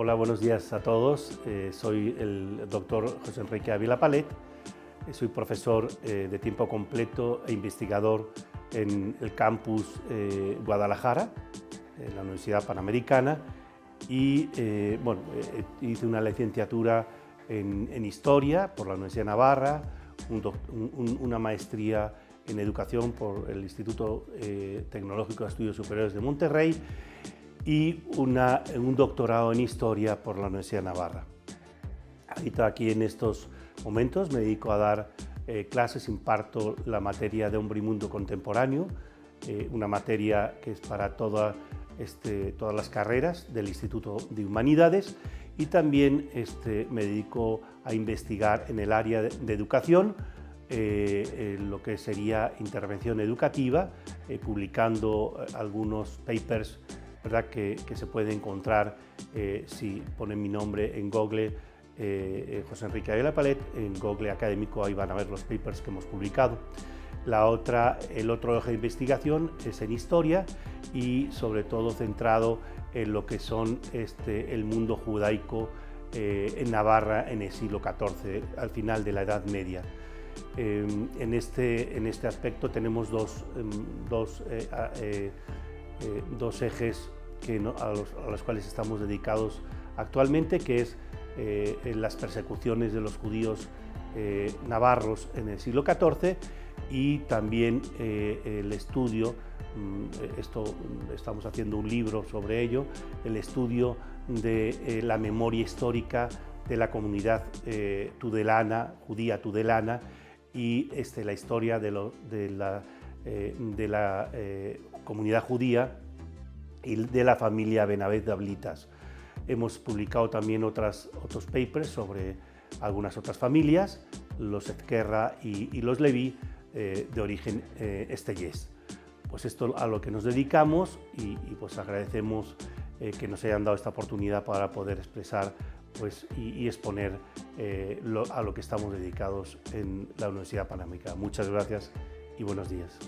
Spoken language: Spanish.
Hola, buenos días a todos. Eh, soy el doctor José Enrique Ávila Palet. Eh, soy profesor eh, de tiempo completo e investigador en el campus Guadalajara, en la Universidad Panamericana. Y bueno, hice una licenciatura en, Historia por la Universidad Navarra, una maestría en Educación por el Instituto Tecnológico de Estudios Superiores de Monterrey y un doctorado en Historia por la Universidad de Navarra. Ahorita aquí en estos momentos me dedico a dar eh, clases, imparto la materia de hombre y mundo contemporáneo, eh, una materia que es para este, todas las carreras del Instituto de Humanidades y también este, me dedico a investigar en el área de, educación, eh, lo que sería intervención educativa, publicando algunos papers ¿verdad? Que, se puede encontrar eh, si ponen mi nombre en Google, eh, eh, José Enrique Ayala Palet, en Google Académico, ahí van a ver los papers que hemos publicado. La otra, el otro eje de investigación es en historia y sobre todo centrado en lo que son este, el mundo judaico en Navarra en el siglo XIV, al final de la Edad Media. en, este, en este aspecto tenemos dos, em, dos eh, dos ejes que a, los, cuales estamos dedicados actualmente, que es eh, las persecuciones de los judíos eh, navarros en el siglo XIV y también el estudio, mm, esto, estamos haciendo un libro sobre ello, el estudio de la memoria histórica de la comunidad tudelana, judía tudelana, y este, la historia de, la, comunidad judía de la familia Benavet de Ablitas. Hemos publicado también otras, otros papers sobre algunas otras familias, los Ezquerra y, los Leví, eh, de origen eh, estellés. Pues esto a lo que nos dedicamos y, pues agradecemos eh, que nos hayan dado esta oportunidad para poder expresar pues, y, exponer eh, a lo que estamos dedicados en la Universidad Panamericana. Muchas gracias y buenos días.